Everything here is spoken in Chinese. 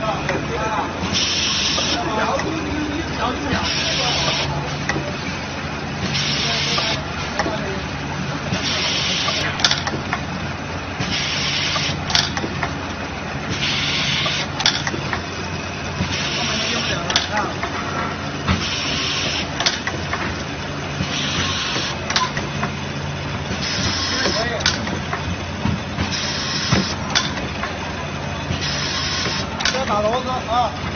打螺丝啊！